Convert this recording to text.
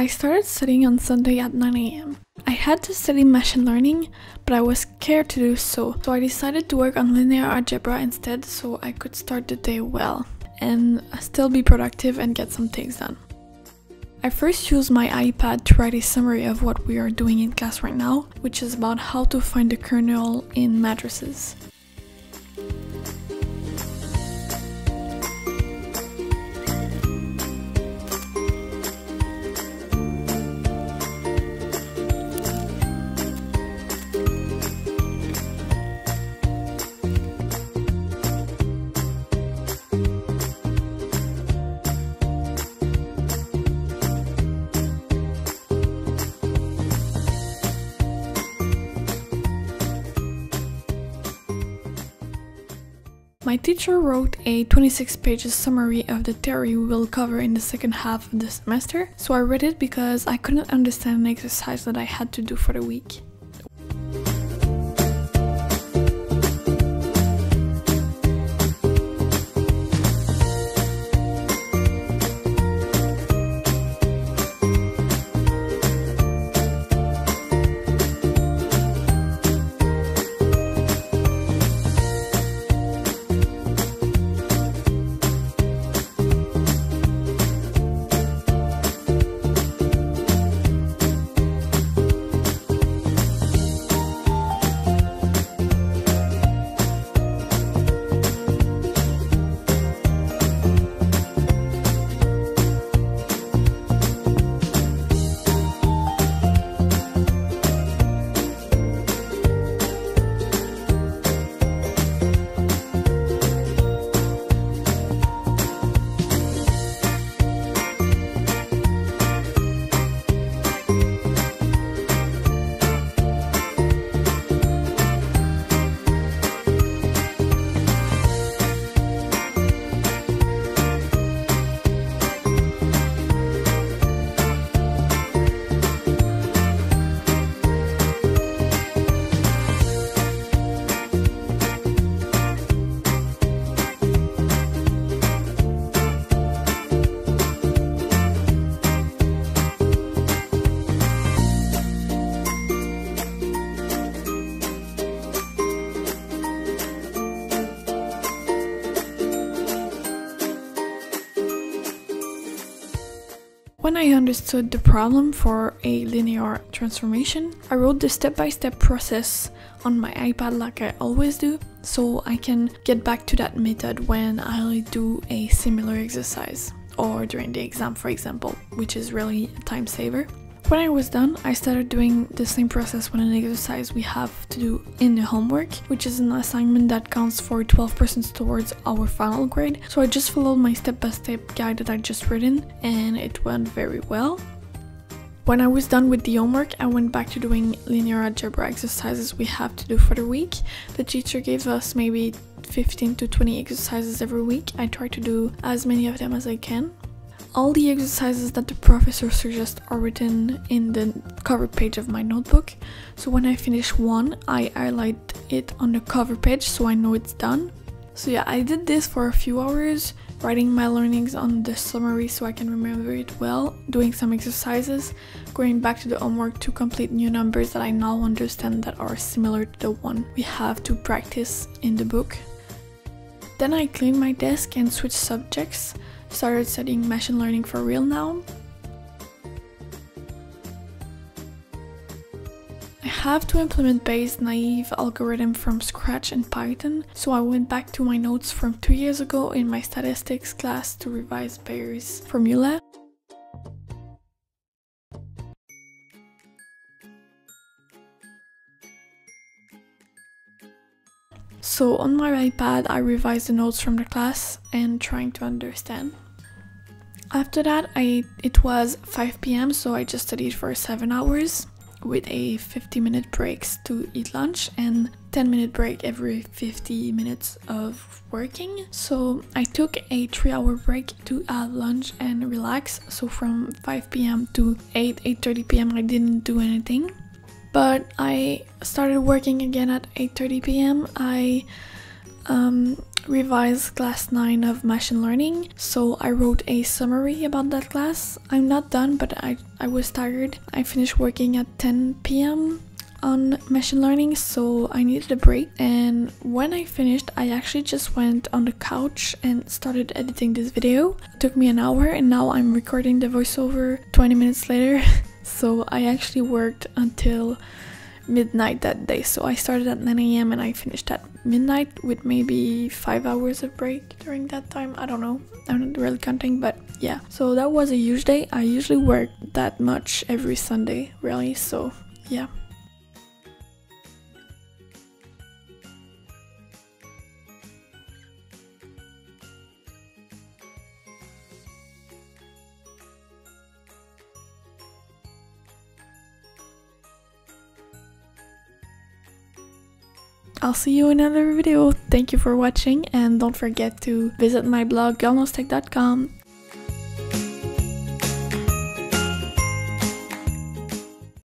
I started studying on Sunday at 9 am. I had to study machine learning, but I was scared to do so, so I decided to work on linear algebra instead so I could start the day well and still be productive and get some things done. I first used my iPad to write a summary of what we are doing in class right now, which is about how to find the kernel in matrices. My teacher wrote a 26 pages summary of the theory we will cover in the second half of the semester, so I read it because I couldn't understand an exercise that I had to do for the week. When I understood the problem for a linear transformation, I wrote the step-by-step process on my iPad like I always do, so I can get back to that method when I do a similar exercise or during the exam for example, which is really a time saver. When I was done, I started doing the same process with an exercise we have to do in the homework, which is an assignment that counts for 12% towards our final grade. So I just followed my step-by-step -step guide that I just written and it went very well. When I was done with the homework, I went back to doing linear algebra exercises we have to do for the week. The teacher gave us maybe 15 to 20 exercises every week. I try to do as many of them as I can. All the exercises that the professor suggests are written in the cover page of my notebook, so when I finish one, I highlight it on the cover page so I know it's done. So yeah, I did this for a few hours, writing my learnings on the summary so I can remember it well, doing some exercises, going back to the homework to complete new numbers that I now understand that are similar to the one we have to practice in the book. Then I cleaned my desk and switched subjects, started studying machine learning for real now. I have to implement Bayes' naive algorithm from scratch in Python, so I went back to my notes from two years ago in my statistics class to revise Bayes' formula. So on my iPad I revised the notes from the class and trying to understand. After that I it was 5 p.m. so I just studied for 7 hours with a 50 minute breaks to eat lunch and 10 minute break every 50 minutes of working. So I took a 3 hour break to have lunch and relax. So from 5 p.m. to 8 8:30 p.m. I didn't do anything but I started working again at 8:30 p.m. I um, revise class 9 of machine learning. So i wrote a summary about that class. I'm not done but i i was tired. I finished working at 10 p.m on machine learning so i needed a break. And when i finished i actually just went on the couch and started editing this video. It took me an hour and now i'm recording the voiceover 20 minutes later so i actually worked until midnight that day. So I started at 9 a.m. and I finished at midnight with maybe five hours of break during that time. I don't know. I'm not really counting, but yeah. So that was a huge day. I usually work that much every Sunday, really. So yeah. I'll see you in another video. Thank you for watching and don't forget to visit my blog girlknowstech.com